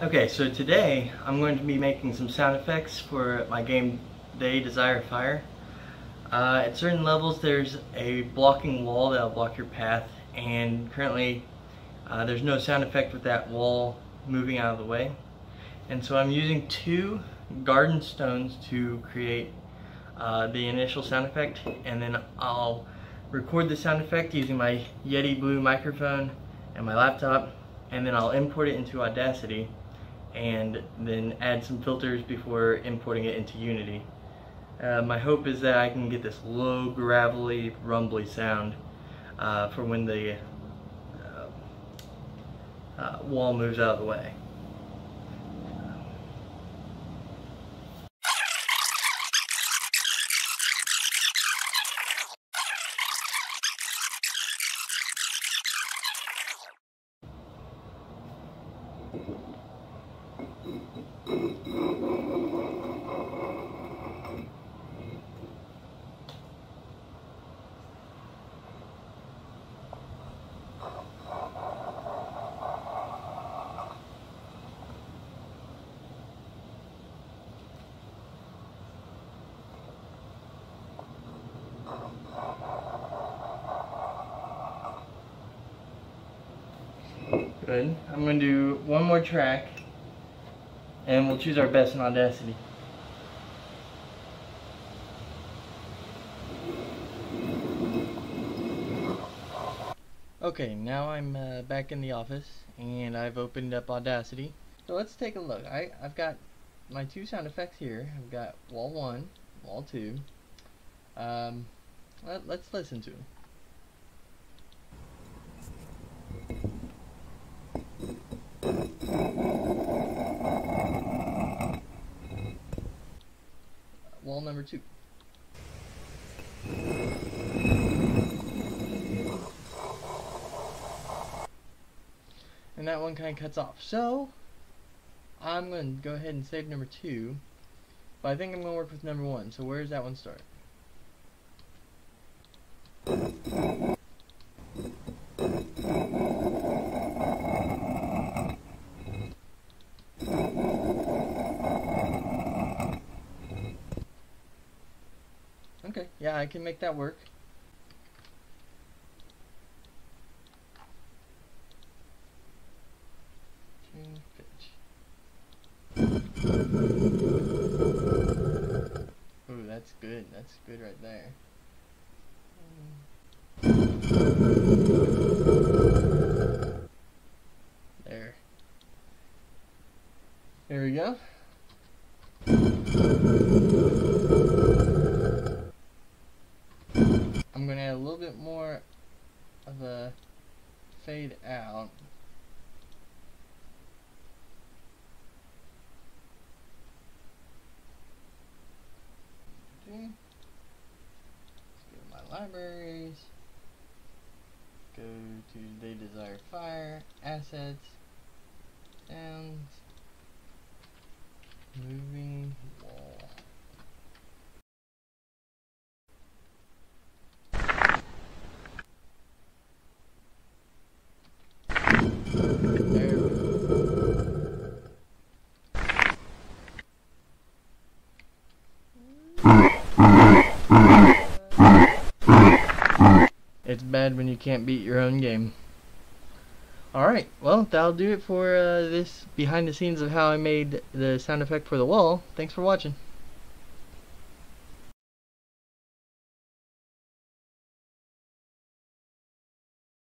Okay, so today I'm going to be making some sound effects for my game They Desire Fire. Uh, at certain levels there's a blocking wall that'll block your path and currently uh, there's no sound effect with that wall moving out of the way. And so I'm using two garden stones to create uh, the initial sound effect and then I'll record the sound effect using my Yeti Blue microphone and my laptop and then I'll import it into Audacity and then add some filters before importing it into Unity. Uh, my hope is that I can get this low, gravelly, rumbly sound uh, for when the uh, uh wall moves out of the way. Good. I'm going to do one more track and we'll choose our best in Audacity. Okay, now I'm uh, back in the office and I've opened up Audacity. So let's take a look. I, I've got my two sound effects here. I've got wall 1, wall 2. Um, let, let's listen to them. Wall number two. And that one kind of cuts off. So, I'm going to go ahead and save number two. But I think I'm going to work with number one. So where does that one start? Okay, yeah, I can make that work. Ooh, that's good. That's good right there. There. There we go. Going to add a little bit more of a fade out. Okay. Let's go to my libraries. Go to They Desire Fire, Assets, Sounds, Moving Wall. It's bad when you can't beat your own game. Alright, well, that'll do it for uh, this behind the scenes of how I made the sound effect for the wall. Thanks for watching.